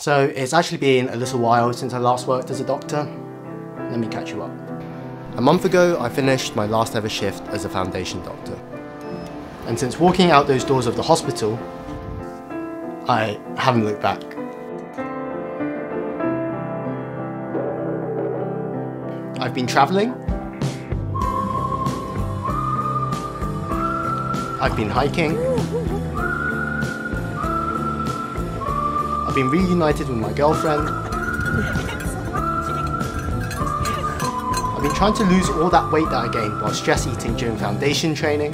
So it's actually been a little while since I last worked as a doctor. Let me catch you up. A month ago, I finished my last ever shift as a foundation doctor. And since walking out those doors of the hospital, I haven't looked back. I've been travelling. I've been hiking. been reunited with my girlfriend. I've been trying to lose all that weight that I gained while stress eating during foundation training.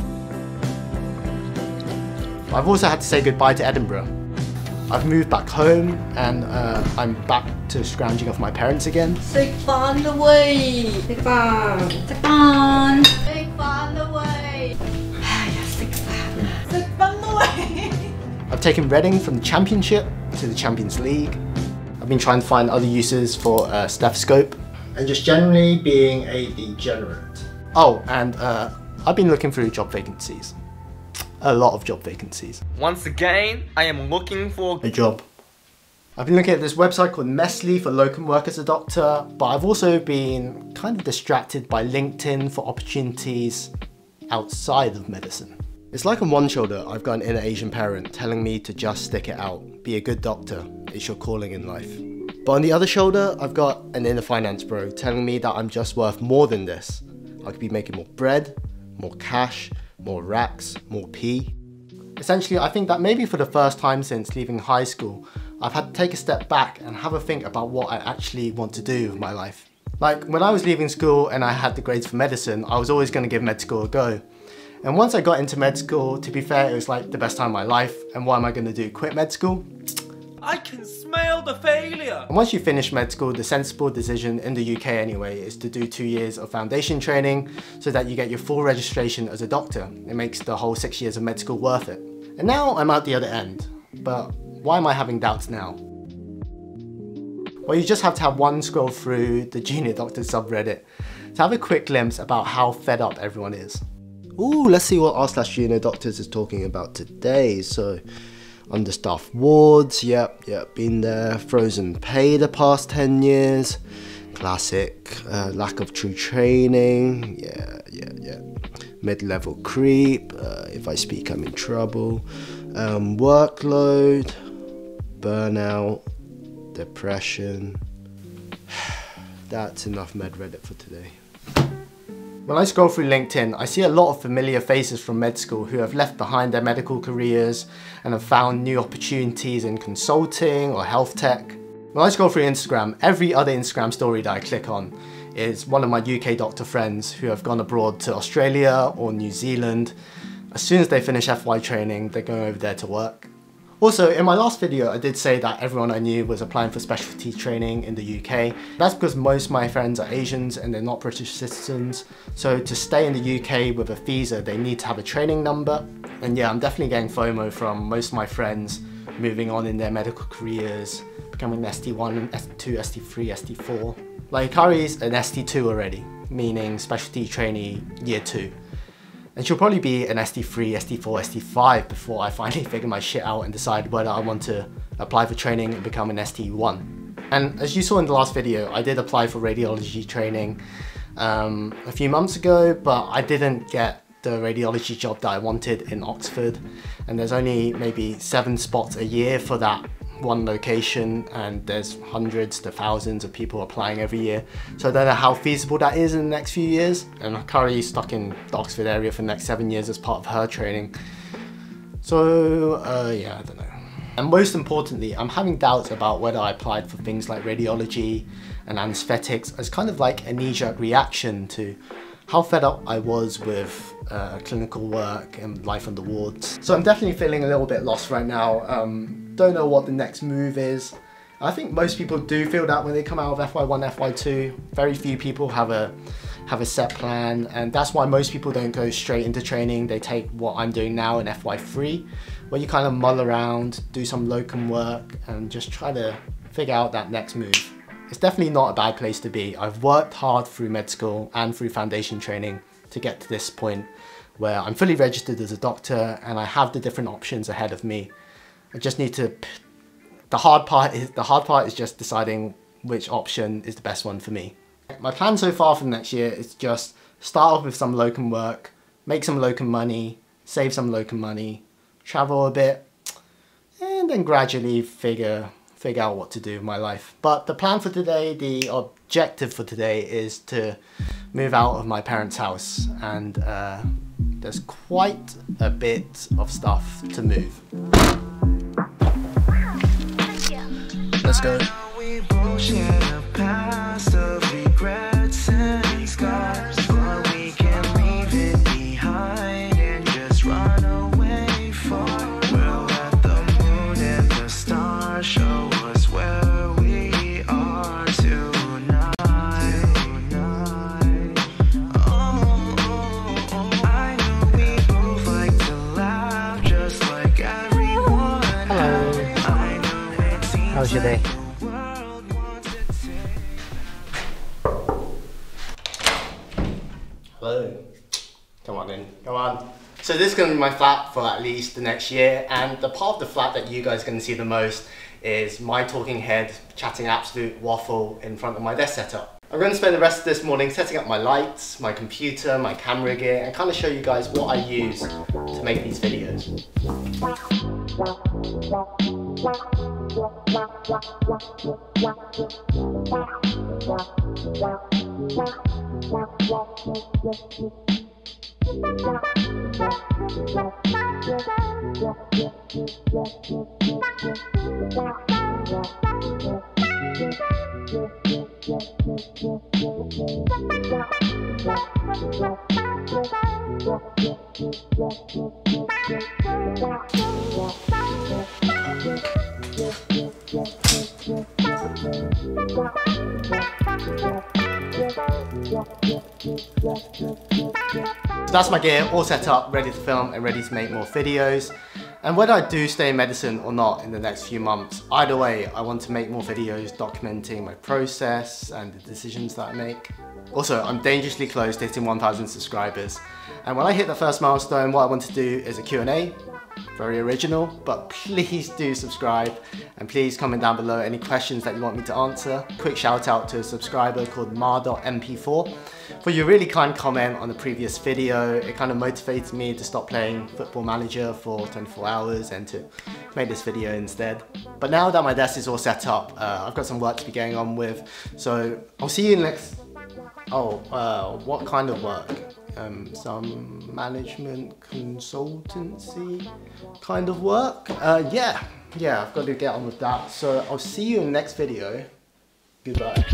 I've also had to say goodbye to Edinburgh. I've moved back home and uh, I'm back to scrounging off my parents again. Take fun away! Take fun! Take fun! Take fun way yes, take fun! Take fun away! I've taken Reading from the championship to the Champions League. I've been trying to find other uses for a stethoscope. And just generally being a degenerate. Oh, and uh, I've been looking through job vacancies. A lot of job vacancies. Once again, I am looking for A job. I've been looking at this website called Messly for locum work as a doctor, but I've also been kind of distracted by LinkedIn for opportunities outside of medicine. It's like on one shoulder, I've got an inner Asian parent telling me to just stick it out, be a good doctor, it's your calling in life. But on the other shoulder, I've got an inner finance bro telling me that I'm just worth more than this. I could be making more bread, more cash, more racks, more pee. Essentially, I think that maybe for the first time since leaving high school, I've had to take a step back and have a think about what I actually want to do with my life. Like when I was leaving school and I had the grades for medicine, I was always going to give med school a go. And once I got into med school, to be fair, it was like the best time of my life. And what am I going to do? Quit med school? I can smell the failure. And once you finish med school, the sensible decision in the UK anyway is to do two years of foundation training so that you get your full registration as a doctor. It makes the whole six years of med school worth it. And now I'm out the other end. But why am I having doubts now? Well, you just have to have one scroll through the junior doctor subreddit to have a quick glimpse about how fed up everyone is. Ooh, let's see what r slash junior doctors is talking about today. So, understaffed wards, yep, yep, been there. Frozen pay the past 10 years. Classic uh, lack of true training, yeah, yeah, yeah. Mid level creep, uh, if I speak, I'm in trouble. Um, workload, burnout, depression. That's enough med Reddit for today. When I scroll through LinkedIn, I see a lot of familiar faces from med school who have left behind their medical careers and have found new opportunities in consulting or health tech. When I scroll through Instagram, every other Instagram story that I click on is one of my UK doctor friends who have gone abroad to Australia or New Zealand. As soon as they finish FY training, they're going over there to work. Also, in my last video, I did say that everyone I knew was applying for specialty training in the UK. That's because most of my friends are Asians and they're not British citizens. So to stay in the UK with a visa, they need to have a training number. And yeah, I'm definitely getting FOMO from most of my friends moving on in their medical careers, becoming an ST1, ST2, ST3, ST4. Like Hikari's an ST2 already, meaning specialty trainee year two. And she'll probably be an ST3, ST4, ST5 before I finally figure my shit out and decide whether I want to apply for training and become an ST1. And as you saw in the last video, I did apply for radiology training um, a few months ago, but I didn't get the radiology job that I wanted in Oxford. And there's only maybe seven spots a year for that one location and there's hundreds to thousands of people applying every year. So I don't know how feasible that is in the next few years. And I'm currently stuck in the Oxford area for the next seven years as part of her training. So uh, yeah, I don't know. And most importantly, I'm having doubts about whether I applied for things like radiology and anesthetics as kind of like a knee-jerk reaction to how fed up I was with uh, clinical work and life on the wards. So I'm definitely feeling a little bit lost right now. Um, don't know what the next move is. I think most people do feel that when they come out of FY1, FY2. Very few people have a have a set plan and that's why most people don't go straight into training. They take what I'm doing now in FY3 where you kind of mull around, do some locum work and just try to figure out that next move. It's definitely not a bad place to be. I've worked hard through med school and through foundation training to get to this point where I'm fully registered as a doctor and I have the different options ahead of me. I just need to the hard part is the hard part is just deciding which option is the best one for me. My plan so far for next year is just start off with some locum work, make some locum money, save some locum money, travel a bit, and then gradually figure figure out what to do with my life. But the plan for today, the objective for today is to move out of my parents' house and uh, there's quite a bit of stuff to move. Let's go. Your day? Hello. Come on in. Come on. So this is going to be my flat for at least the next year and the part of the flat that you guys are going to see the most is my talking head chatting absolute waffle in front of my desk setup. I'm going to spend the rest of this morning setting up my lights, my computer, my camera gear and kind of show you guys what I use to make these videos. Yeah. That's my gear all set up, ready to film and ready to make more videos. And whether I do stay in medicine or not in the next few months, either way, I want to make more videos documenting my process and the decisions that I make. Also, I'm dangerously close to hitting 1,000 subscribers. And when I hit the first milestone, what I want to do is a Q&A very original, but please do subscribe and please comment down below any questions that you want me to answer. Quick shout out to a subscriber called mar.mp4 for your really kind comment on the previous video. It kind of motivates me to stop playing Football Manager for 24 hours and to make this video instead. But now that my desk is all set up, uh, I've got some work to be going on with, so I'll see you in next... Oh, uh, what kind of work? Um, some management consultancy kind of work. Uh, yeah, yeah, I've got to get on with that. So I'll see you in the next video. Goodbye.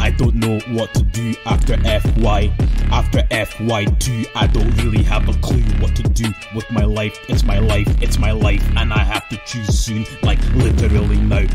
I don't know what to do after FY. After FY2, I don't really have a clue what to do with my life. It's my life, it's my life, and I have to choose soon, like literally now.